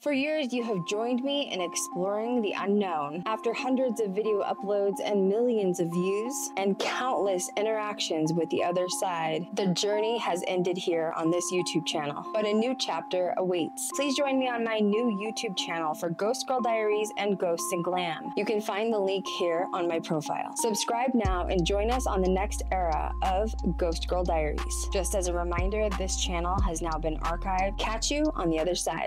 For years, you have joined me in exploring the unknown. After hundreds of video uploads and millions of views, and countless interactions with the other side, the journey has ended here on this YouTube channel. But a new chapter awaits. Please join me on my new YouTube channel for Ghost Girl Diaries and Ghosts and Glam. You can find the link here on my profile. Subscribe now and join us on the next era of Ghost Girl Diaries. Just as a reminder, this channel has now been archived. Catch you on the other side.